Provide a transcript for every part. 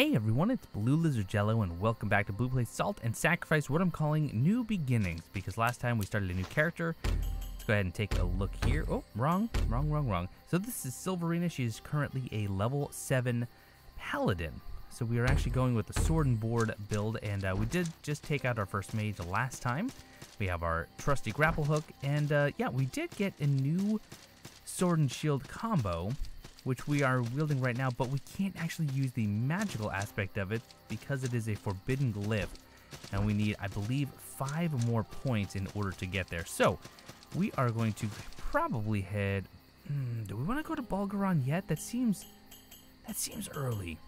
Hey everyone, it's Blue Lizard Jello, and welcome back to Blue Play Salt and Sacrifice, what I'm calling New Beginnings, because last time we started a new character. Let's go ahead and take a look here. Oh, wrong, wrong, wrong, wrong. So this is Silverina. She is currently a level 7 Paladin. So we are actually going with the sword and board build, and uh, we did just take out our first mage last time. We have our trusty grapple hook, and uh, yeah, we did get a new sword and shield combo which we are wielding right now, but we can't actually use the magical aspect of it because it is a forbidden glyph, and we need, I believe, five more points in order to get there. So, we are going to probably head... Hmm, do we want to go to Bulgaron yet? That seems... That seems early.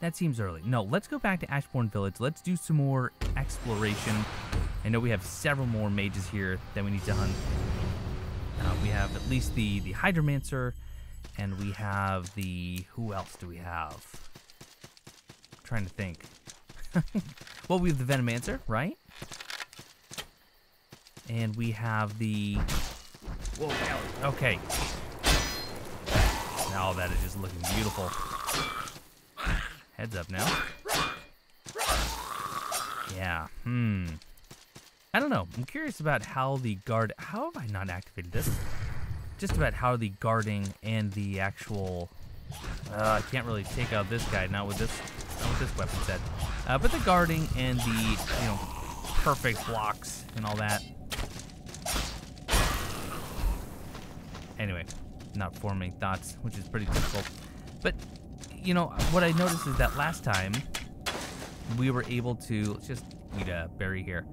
That seems early. No, let's go back to Ashbourne Village. Let's do some more exploration. I know we have several more mages here that we need to hunt. Uh, we have at least the, the Hydromancer, and we have the... Who else do we have? I'm trying to think. well, we have the Venomancer, right? And we have the... Whoa, okay. Now that is just looking beautiful. Heads up now. Yeah, hmm. I don't know. I'm curious about how the guard... How have I not activated this? Just about how the guarding and the actual... Uh, I can't really take out this guy, not with this, not with this weapon set. Uh, but the guarding and the, you know, perfect blocks and all that. Anyway, not forming thoughts, which is pretty difficult. But, you know, what I noticed is that last time we were able to, let's just eat a berry here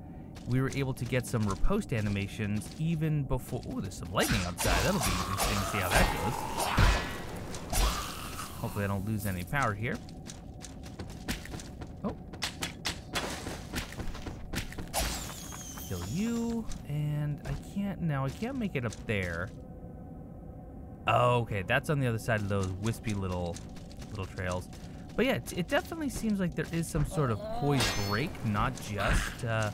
we were able to get some riposte animations even before... Oh, there's some lightning outside. That'll be interesting to see how that goes. Hopefully I don't lose any power here. Oh. Kill you, and I can't... Now, I can't make it up there. Oh, okay, that's on the other side of those wispy little little trails. But yeah, it, it definitely seems like there is some sort of poise break, not just... Uh,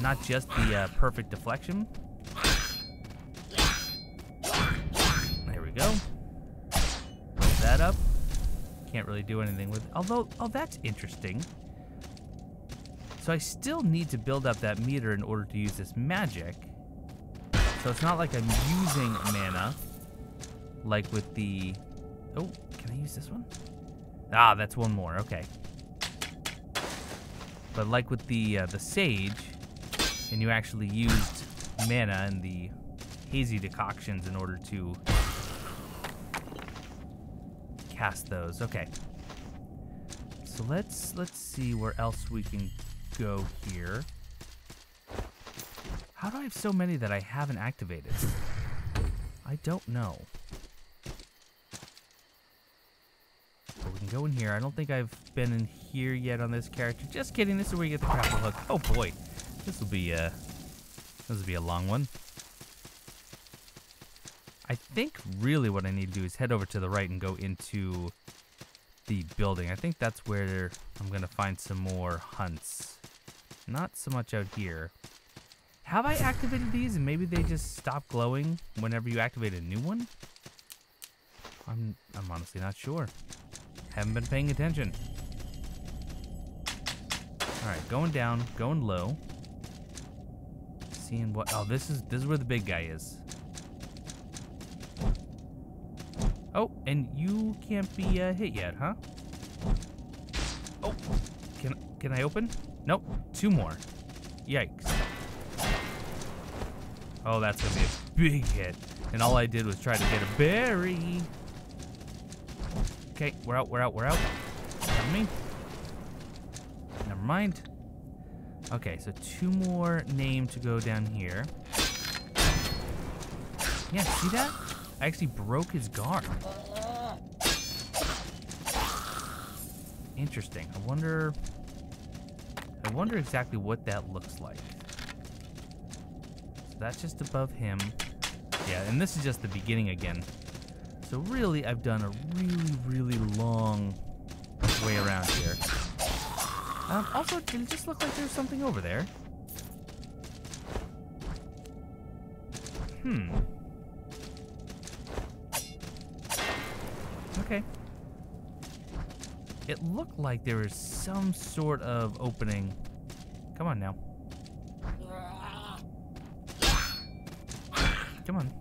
not just the uh, perfect deflection. There we go. Put that up. Can't really do anything with Although, oh, that's interesting. So I still need to build up that meter in order to use this magic. So it's not like I'm using mana, like with the... Oh, can I use this one? Ah, that's one more, okay. But like with the uh, the sage, and you actually used mana and the hazy decoctions in order to cast those. Okay. So let's let's see where else we can go here. How do I have so many that I haven't activated? I don't know. But we can go in here. I don't think I've been in here yet on this character. Just kidding. This is where you get the grapple hook. Oh boy. This will be a this will be a long one. I think really what I need to do is head over to the right and go into the building. I think that's where I'm gonna find some more hunts. Not so much out here. Have I activated these and maybe they just stop glowing whenever you activate a new one? I'm I'm honestly not sure. Haven't been paying attention. Alright, going down, going low seeing what. Oh, this is this is where the big guy is. Oh, and you can't be uh, hit yet, huh? Oh, can can I open? Nope, two more. Yikes. Oh, that's gonna be a big hit. And all I did was try to get a berry. Okay, we're out, we're out, we're out. Never mind. Never mind. Okay, so two more name to go down here. Yeah, see that? I actually broke his guard. Interesting. I wonder... I wonder exactly what that looks like. So that's just above him. Yeah, and this is just the beginning again. So really, I've done a really, really long way around here. Um, also, did it just look like there's something over there? Hmm. Okay. it looked like there was some sort of opening. Come on now. Come on.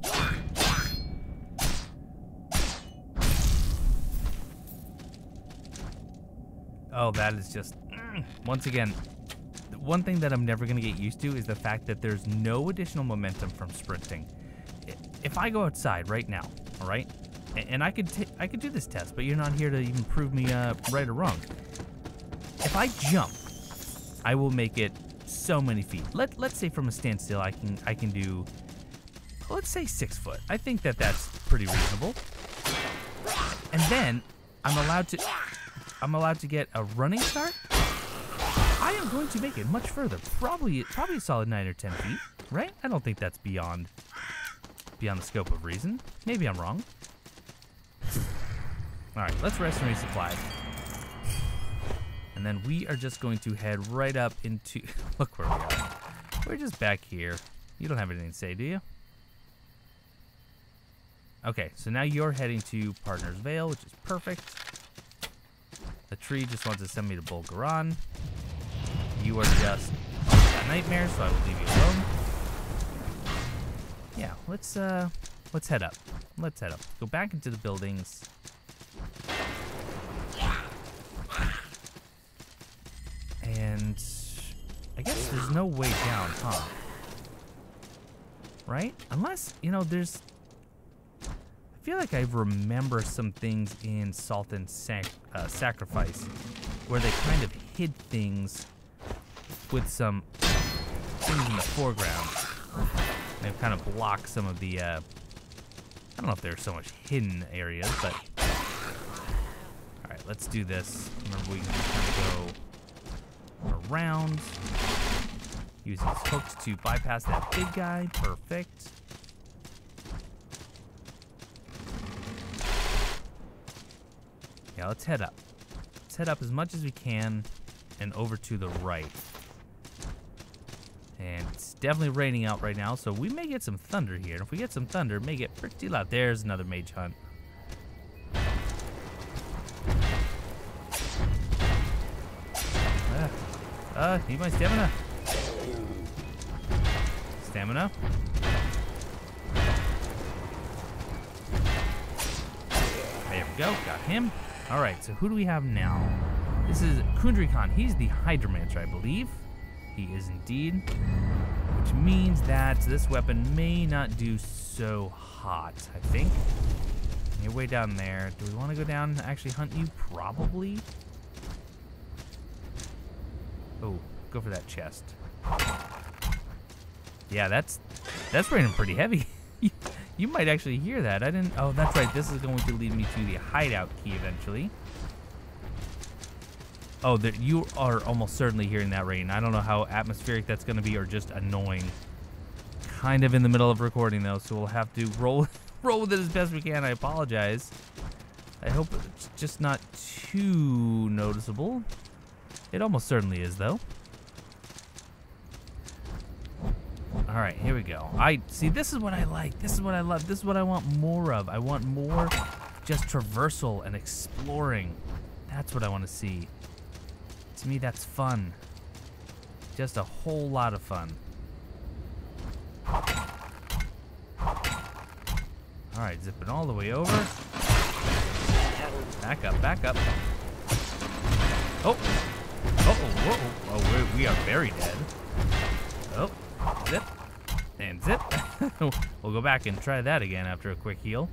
Oh, that is just... Once again, one thing that I'm never going to get used to is the fact that there's no additional momentum from sprinting. If I go outside right now, all right, and I could ta- I could do this test, but you're not here to even prove me uh, right or wrong. If I jump, I will make it so many feet. Let let's say from a standstill, I can I can do, let's say six foot. I think that that's pretty reasonable. And then I'm allowed to I'm allowed to get a running start. I am going to make it much further. Probably probably a solid nine or ten feet, right? I don't think that's beyond beyond the scope of reason. Maybe I'm wrong. All right, let's rest and resupply. And then we are just going to head right up into. Look where we are. We're just back here. You don't have anything to say, do you? Okay, so now you're heading to Pardoner's Vale, which is perfect. The tree just wants to send me to Bulgaran. You are just a nightmare, so I will leave you alone. Yeah, let's uh let's head up. Let's head up. Go back into the buildings. And I guess there's no way down, huh? Right? Unless, you know, there's I feel like I remember some things in Salt and Sac- uh, Sacrifice where they kind of hid things with some things in the foreground. They've kind of blocked some of the, uh, I don't know if there's so much hidden areas, but. Alright, let's do this. Remember, we can kind of go around. Use these hooks to bypass that big guy. Perfect. Yeah, let's head up. Let's head up as much as we can and over to the right. And it's definitely raining out right now, so we may get some thunder here. And if we get some thunder, it may get pretty loud. There's another mage hunt. Uh, need my stamina. Stamina. There we go, got him. All right, so who do we have now? This is Kundry Khan. He's the Hydromancer, I believe. He is indeed. Which means that this weapon may not do so hot, I think. You're way down there. Do we want to go down and actually hunt you? Probably. Oh, go for that chest. Yeah, that's that's raining pretty heavy. you, you might actually hear that. I didn't. Oh, that's right. This is going to lead me to the hideout key eventually. Oh, there, you are almost certainly hearing that rain. I don't know how atmospheric that's going to be or just annoying. Kind of in the middle of recording though, so we'll have to roll roll with it as best we can. I apologize. I hope it's just not too noticeable. It almost certainly is though. All right, here we go. I see. This is what I like. This is what I love. This is what I want more of. I want more, just traversal and exploring. That's what I want to see. To me, that's fun. Just a whole lot of fun. All right, zipping all the way over. Back up, back up. Oh, oh, whoa, oh, we are very dead. Oh, zip, and zip. we'll go back and try that again after a quick heal.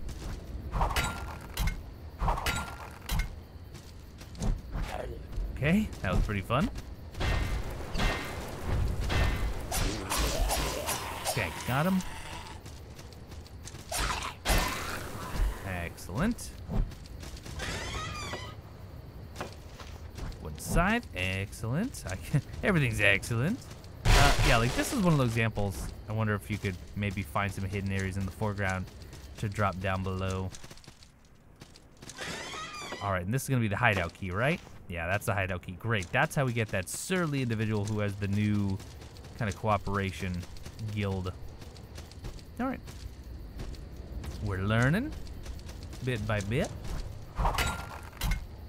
Okay, that was pretty fun. Okay, got him. Excellent. One side, excellent. Can, everything's excellent. Uh, yeah, like this is one of those examples. I wonder if you could maybe find some hidden areas in the foreground to drop down below. All right, and this is gonna be the hideout key, right? Yeah, that's the hideout key. Great. That's how we get that surly individual who has the new kind of cooperation guild. All right. We're learning bit by bit.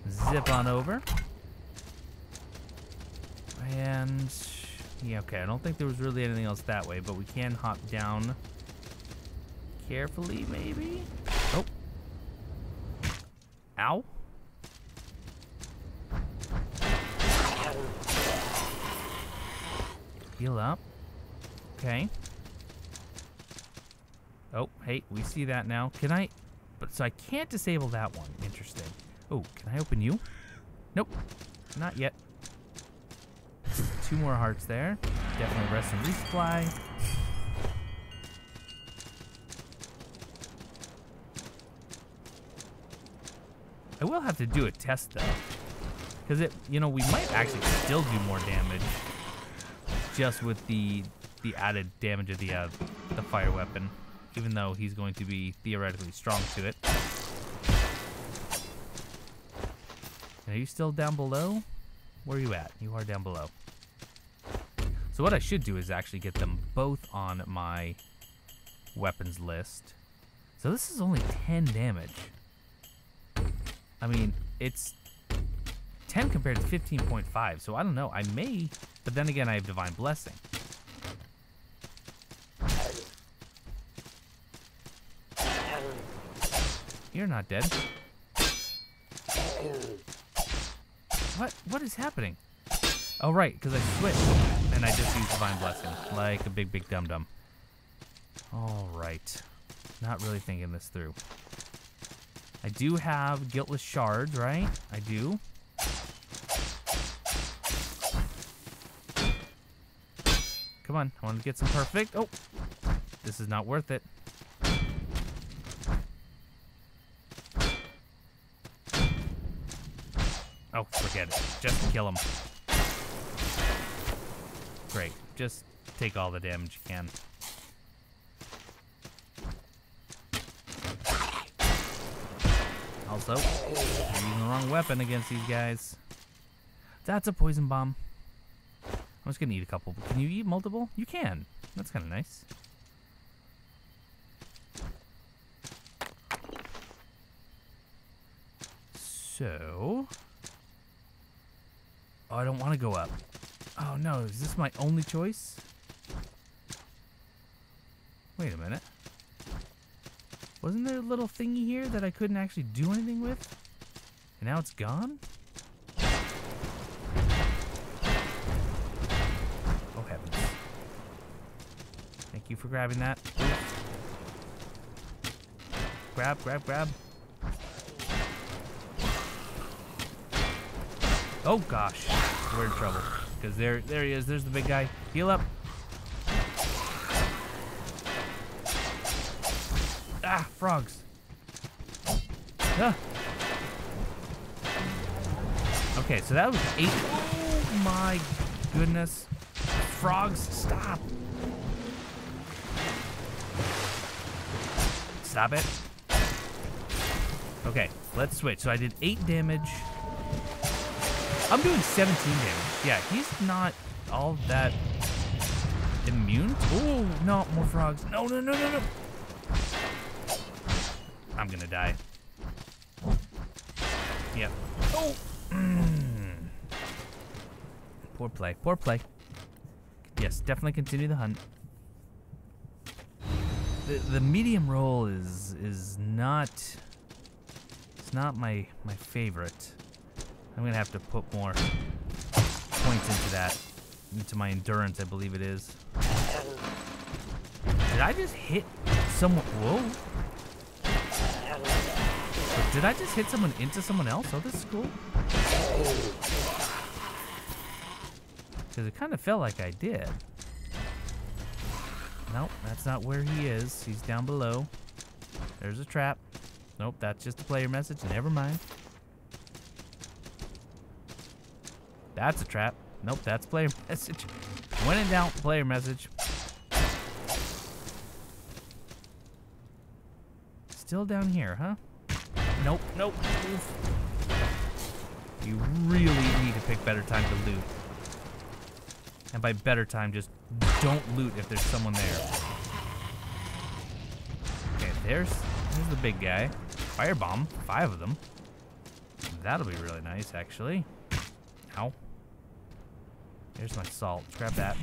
zip on over. And yeah, okay, I don't think there was really anything else that way, but we can hop down carefully, maybe? Oh. Ow. Heal up. Okay. Oh, hey, we see that now. Can I... But so I can't disable that one. Interesting. Oh, can I open you? Nope. Not yet. Two more hearts there. Definitely rest and resupply. I will have to do a test though. Because it, you know, we might actually still do more damage just with the the added damage of the uh, the fire weapon, even though he's going to be theoretically strong to it. Are you still down below? Where are you at? You are down below. So what I should do is actually get them both on my weapons list. So this is only 10 damage. I mean, it's 10 compared to 15.5, so I don't know. I may, but then again, I have Divine Blessing. You're not dead. What? What is happening? Oh, right, because I switched, and I just used Divine Blessing, like a big, big dum-dum. All right. Not really thinking this through. I do have Guiltless Shards, right? I do. Come on, I want to get some perfect. Oh, this is not worth it. Oh, forget it. Just kill him. Great. Just take all the damage you can. Also, I'm using the wrong weapon against these guys. That's a poison bomb. I'm just gonna eat a couple. Can you eat multiple? You can. That's kind of nice. So... Oh, I don't want to go up. Oh no, is this my only choice? Wait a minute. Wasn't there a little thingy here that I couldn't actually do anything with? And now it's gone? For grabbing that. Grab, grab, grab. Oh gosh, we're in trouble. Because there, there he is. There's the big guy. Heal up. Ah, frogs. Ah. Okay, so that was eight. Oh my goodness. Frogs, stop. Stop it. Okay, let's switch. So I did eight damage. I'm doing 17 damage. Yeah, he's not all that immune. Oh, no, more frogs. No, no, no, no, no. I'm gonna die. Yep. Oh! Mm. Poor play. Poor play. Yes, definitely continue the hunt. The, the medium roll is is not it's not my my favorite. I'm gonna have to put more points into that, into my endurance, I believe it is. Did I just hit someone? Whoa. Did I just hit someone into someone else? Oh, this is cool. Because it kind of felt like I did. Nope, that's not where he is. He's down below. There's a trap. Nope, that's just a player message. Never mind. That's a trap. Nope, that's player message. When in doubt, player message. Still down here, huh? Nope, nope. You really need to pick better time to loot. And by better time, just don't loot if there's someone there. Okay, there's there's the big guy. Firebomb, five of them. That'll be really nice, actually. Ow. There's my salt. Grab that.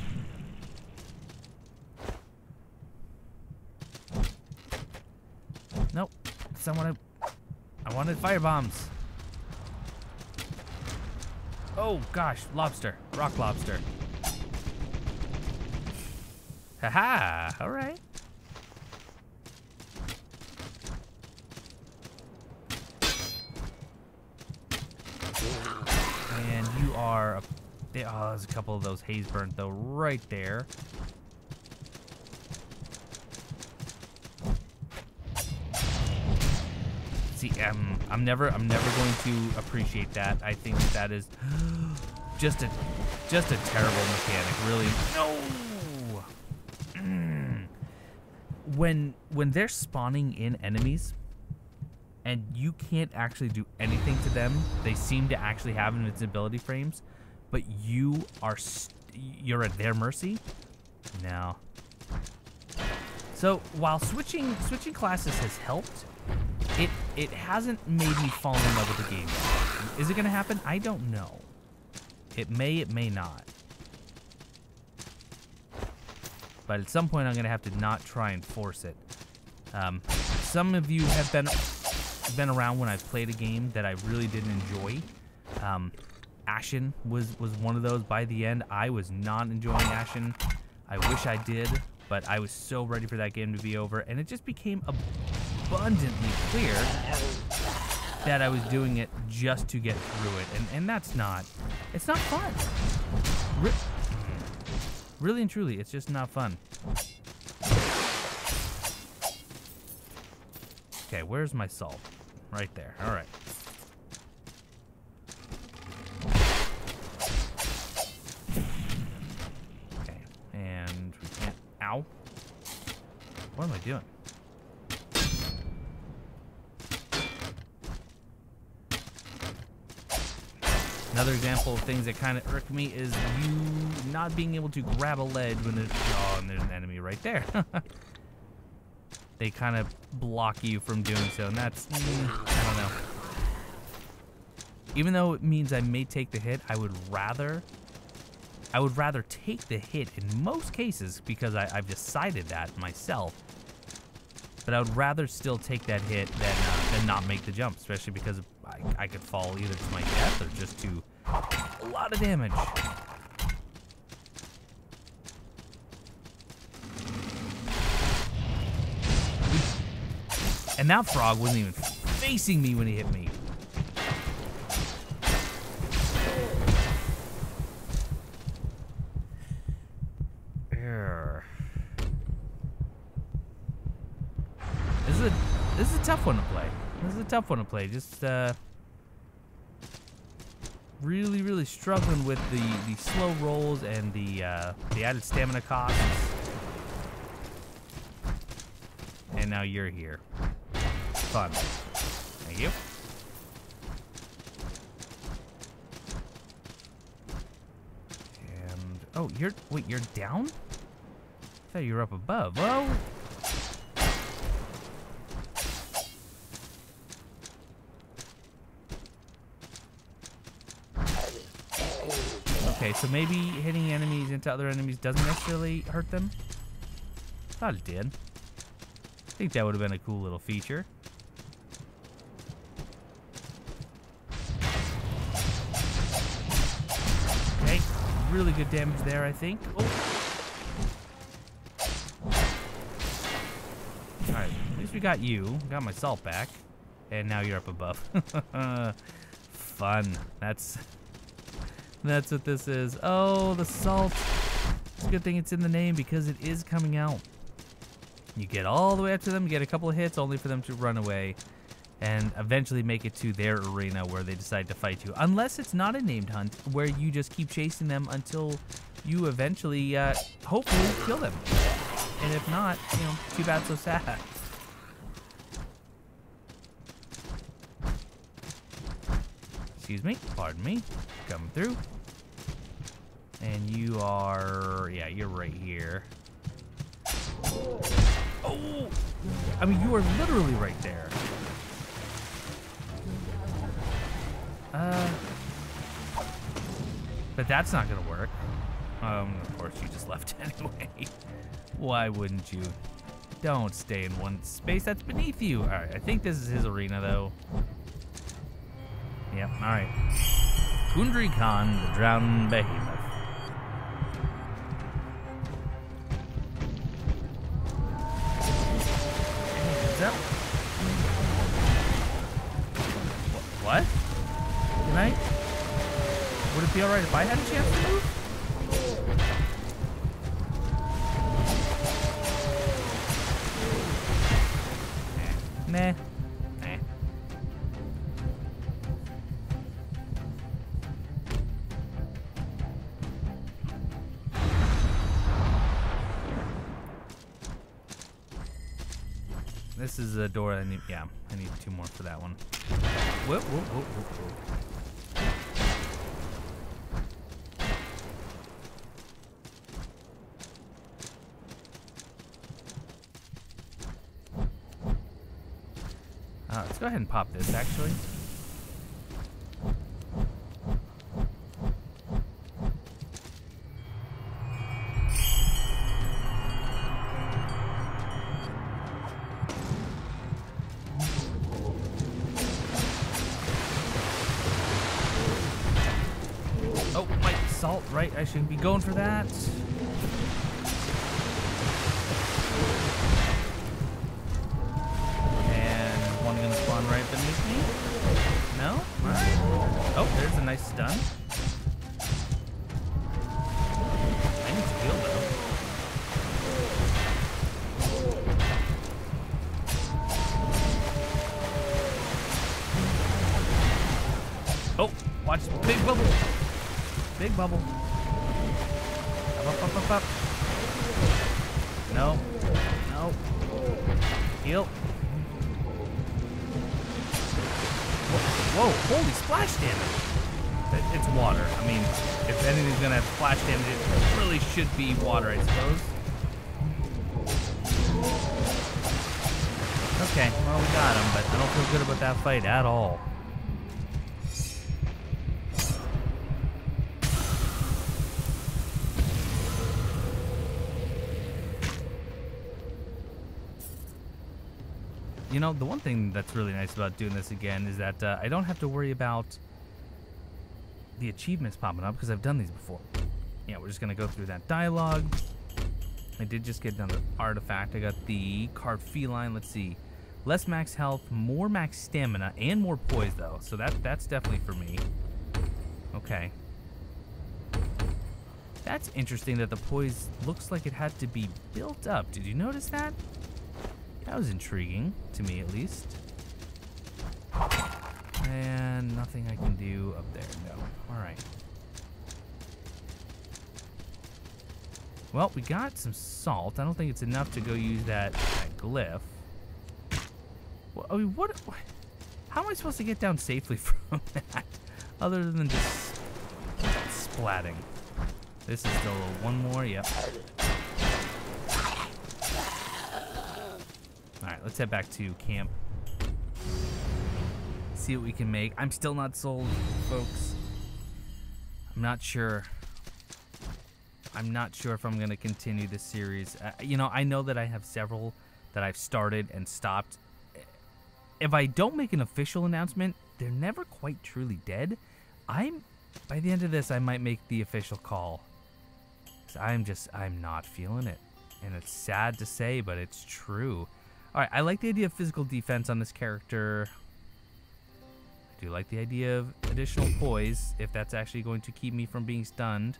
Nope. Someone. I wanted fire bombs. Oh gosh, lobster. Rock lobster. Haha, alright. And you are, a, oh, there's a couple of those haze burnt though, right there. See, um, I'm never, I'm never going to appreciate that. I think that is just a, just a terrible mechanic. Really, no. Mm. When, when they're spawning in enemies, and you can't actually do anything to them. They seem to actually have invincibility frames, but you are you're at their mercy. No. So while switching switching classes has helped, it it hasn't made me fall in love with the game. Is it gonna happen? I don't know. It may, it may not. But at some point, I'm gonna have to not try and force it. Um, some of you have been been around when I've played a game that I really didn't enjoy. Um, Ashen was was one of those. By the end, I was not enjoying Ashen. I wish I did, but I was so ready for that game to be over, and it just became abundantly clear that I was doing it just to get through it, and and that's not, it's not fun. Really and truly, it's just not fun. Okay, where's my salt? Right there. All right. Okay, and we can't. Ow. What am I doing? Another example of things that kind of irk me is you not being able to grab a ledge when there's oh, and there's an enemy right there. they kind of block you from doing so, and that's, mm, I don't know. Even though it means I may take the hit, I would rather, I would rather take the hit in most cases because I, have decided that myself. But I would rather still take that hit than, uh, than not make the jump, especially because I, I could fall either to my death or just to a lot of damage. And that frog wasn't even facing me when he hit me. This is a this is a tough one to play. This is a tough one to play. Just uh really, really struggling with the, the slow rolls and the uh, the added stamina costs. And now you're here fun. Thank you. And, oh, you're, wait, you're down? I thought you were up above. Well, Okay, so maybe hitting enemies into other enemies doesn't necessarily hurt them? Thought it did. I think that would have been a cool little feature. Okay, really good damage there, I think. Oh. Alright, at least we got you. Got my salt back. And now you're up above. Fun. That's that's what this is. Oh, the salt. It's a good thing it's in the name because it is coming out. You get all the way up to them, you get a couple of hits only for them to run away and eventually make it to their arena where they decide to fight you. Unless it's not a named hunt, where you just keep chasing them until you eventually, uh, hopefully, kill them. And if not, you know, too bad, so sad. Excuse me, pardon me, coming through. And you are, yeah, you're right here. Oh! I mean, you are literally right there. Uh, But that's not gonna work. Um, of course you just left anyway. Why wouldn't you? Don't stay in one space that's beneath you. All right, I think this is his arena though. Yep, all right. Kundry Khan, the drowned behemoth. What? Can I? Would it be alright if I had a chance This is a door I need. Yeah, I need two more for that one. Whoa, whoa, whoa, whoa, whoa. Uh, let's go ahead and pop this actually. Watch big bubble. Big bubble. Up, up, up, up, up. No. No. Heal. Whoa, whoa, holy splash damage. It- It's water. I mean, if anything's gonna have splash damage, it really should be water, I suppose. Okay, well, we got him, but I don't feel good about that fight at all. You know, the one thing that's really nice about doing this again is that uh, I don't have to worry about the achievements popping up because I've done these before. Yeah, we're just going to go through that dialogue. I did just get another artifact. I got the card feline. Let's see. Less max health, more max stamina, and more poise, though. So that that's definitely for me. Okay. That's interesting that the poise looks like it had to be built up. Did you notice that? That was intriguing, to me at least. And nothing I can do up there, no. Alright. Well, we got some salt. I don't think it's enough to go use that, that glyph. I mean, what, what? How am I supposed to get down safely from that? Other than just splatting. This is still one more, yep. Alright, let's head back to camp. See what we can make. I'm still not sold, folks. I'm not sure. I'm not sure if I'm going to continue this series. Uh, you know, I know that I have several that I've started and stopped. If I don't make an official announcement, they're never quite truly dead. I'm by the end of this, I might make the official call. I'm just, I'm not feeling it. And it's sad to say, but it's true. Alright, I like the idea of physical defense on this character. I do like the idea of additional poise, if that's actually going to keep me from being stunned.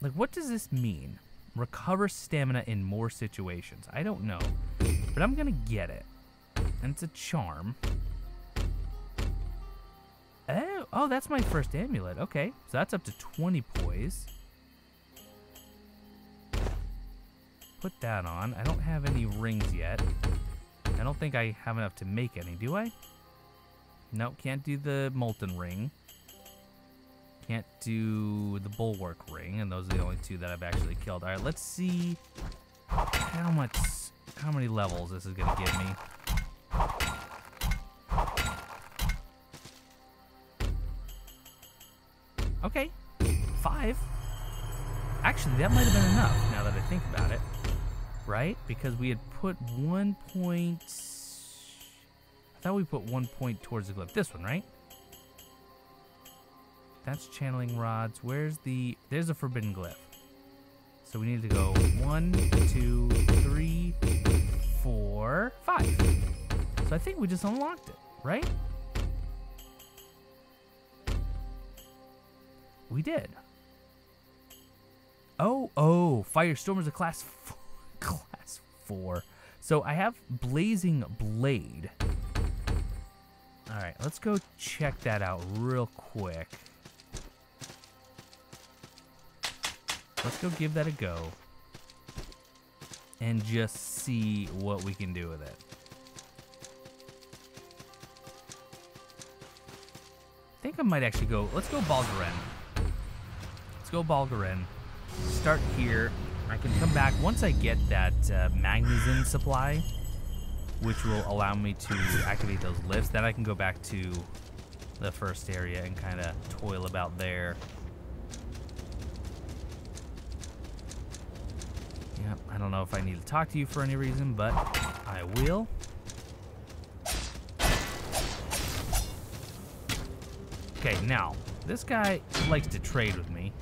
Like, what does this mean? Recover stamina in more situations. I don't know. But I'm gonna get it. And it's a charm. Oh, oh, that's my first amulet. Okay, so that's up to 20 poise. Put that on. I don't have any rings yet. I don't think I have enough to make any, do I? Nope, can't do the molten ring. Can't do the bulwark ring, and those are the only two that I've actually killed. All right, let's see how much, how many levels this is gonna give me. Okay, five. Actually, that might have been enough now that I think about it. Right? Because we had put one point. I thought we put one point towards the glyph. This one, right? That's channeling rods. Where's the. There's a forbidden glyph. So we need to go one, two, three, four, five. So I think we just unlocked it, right? We did. Oh, oh, Firestorm is a class four, class four. So I have Blazing Blade. All right, let's go check that out real quick. Let's go give that a go and just see what we can do with it. I think I might actually go, let's go Balgaren. Let's go Balgaren. Start here. I can come back once I get that uh, Magnezin supply, which will allow me to activate those lifts. Then I can go back to the first area and kind of toil about there. Yep, I don't know if I need to talk to you for any reason, but I will. Okay, now, this guy likes to trade with me.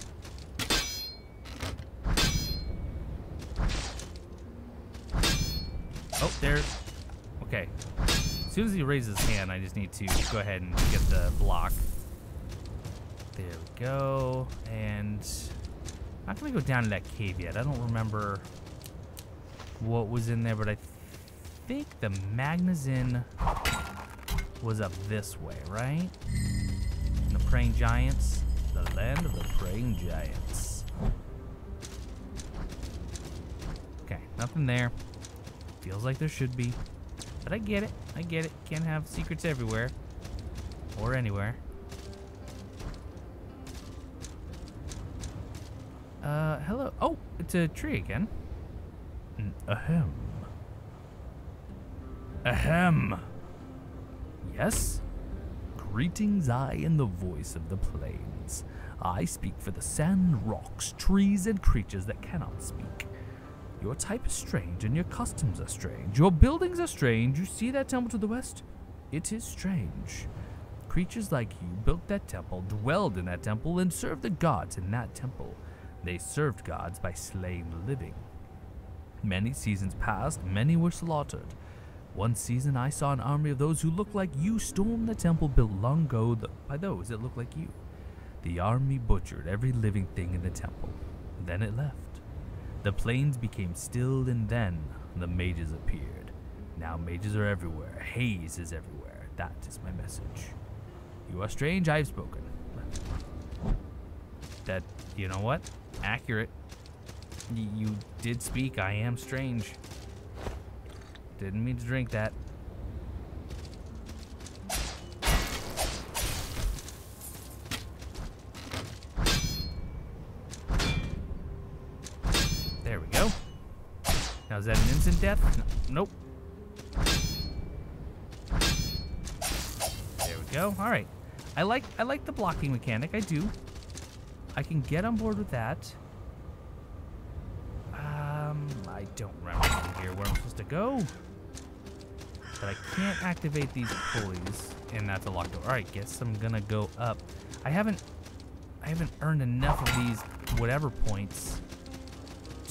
Oh, there. Okay. As soon as he raises his hand, I just need to go ahead and get the block. There we go. And not gonna go down to that cave yet. I don't remember what was in there, but I think the Magnezin was up this way, right? And the Praying giants, the land of the praying giants. Okay, nothing there. Feels like there should be. But I get it. I get it. Can't have secrets everywhere. Or anywhere. Uh, hello. Oh, it's a tree again. ahem. Ahem. Yes? Greetings, I am the voice of the plains. I speak for the sand, rocks, trees, and creatures that cannot speak. Your type is strange, and your customs are strange. Your buildings are strange. You see that temple to the west? It is strange. Creatures like you built that temple, dwelled in that temple, and served the gods in that temple. They served gods by slaying the living. Many seasons passed, many were slaughtered. One season I saw an army of those who looked like you storm the temple built long ago by those that looked like you. The army butchered every living thing in the temple. Then it left. The plains became still, and then the mages appeared. Now mages are everywhere. Haze is everywhere. That is my message. You are strange, I have spoken. That, you know what? Accurate. Y you did speak, I am strange. Didn't mean to drink that. There we go. Now is that an instant death? No. Nope. There we go. All right. I like I like the blocking mechanic. I do. I can get on board with that. Um, I don't remember here where I'm supposed to go. But I can't activate these pulleys, and that's a locked door. All right, guess I'm gonna go up. I haven't, I haven't earned enough of these whatever points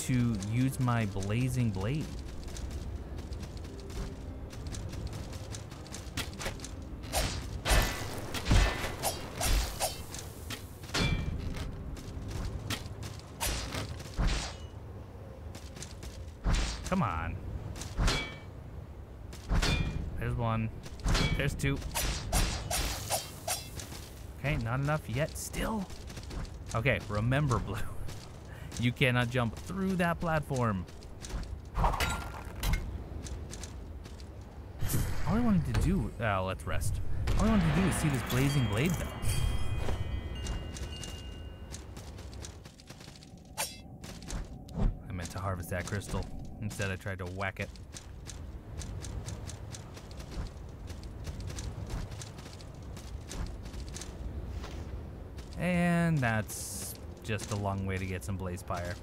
to use my blazing blade. Come on. There's one. There's two. Okay, not enough yet. Still. Okay, remember, Blue. You cannot jump through that platform. All I wanted to do... Oh, let's rest. All I wanted to do is see this blazing blade, though. I meant to harvest that crystal. Instead, I tried to whack it. And that's just a long way to get some blaze fire.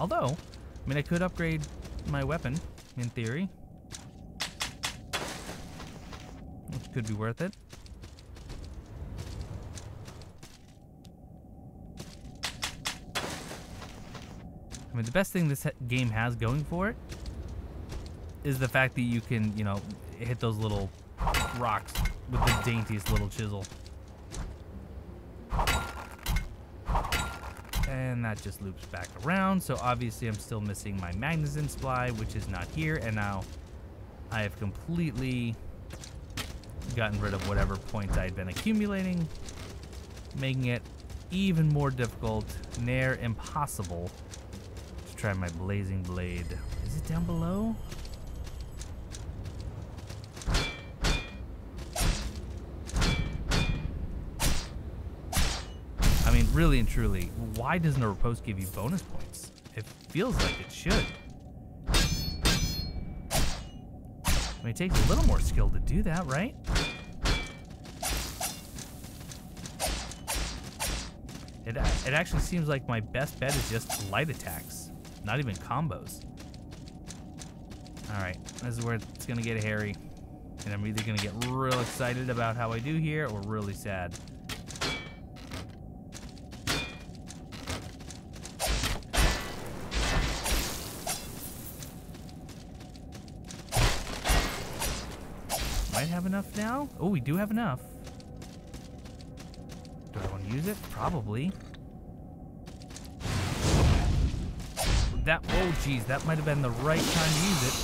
Although, I mean, I could upgrade my weapon, in theory. Which could be worth it. I mean, the best thing this game has going for it is the fact that you can, you know, hit those little rocks with the daintiest little chisel. And that just loops back around. So obviously I'm still missing my Magnezin supply, which is not here. And now I have completely gotten rid of whatever points I'd been accumulating, making it even more difficult, near impossible, try my Blazing Blade. Is it down below? I mean, really and truly, why doesn't a riposte give you bonus points? It feels like it should. I mean, it takes a little more skill to do that, right? It, it actually seems like my best bet is just light attacks, not even combos. Alright, this is where it's gonna get hairy. And I'm either gonna get real excited about how I do here or really sad. Might have enough now? Oh, we do have enough. Do I want to use it? Probably. That, oh geez, that might have been the right time to use it.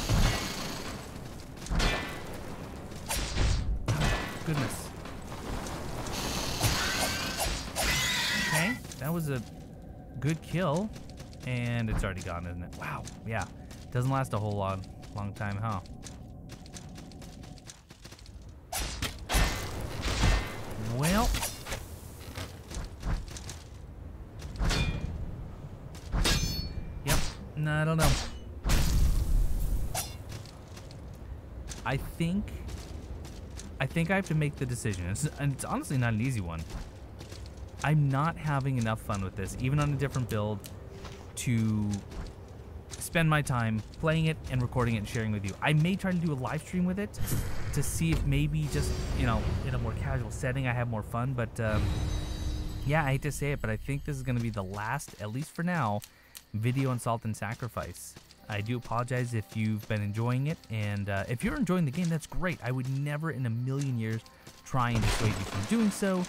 Goodness. Okay, that was a good kill. And it's already gone, isn't it? Wow, yeah. Doesn't last a whole long, long time, huh? Well. Yep. No, I don't know. I think. I think I have to make the decision. It's, and it's honestly not an easy one. I'm not having enough fun with this, even on a different build, to spend my time playing it and recording it and sharing with you. I may try to do a live stream with it to see if maybe just, you know, in a more casual setting I have more fun. But um, yeah, I hate to say it, but I think this is going to be the last, at least for now, video on Salt and Sacrifice. I do apologize if you've been enjoying it, and uh, if you're enjoying the game, that's great. I would never in a million years try and dissuade you from doing so.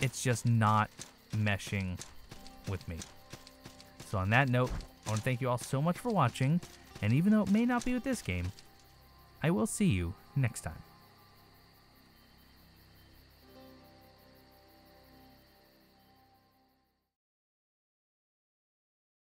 It's just not meshing with me. So on that note, I want to thank you all so much for watching, and even though it may not be with this game, I will see you next time.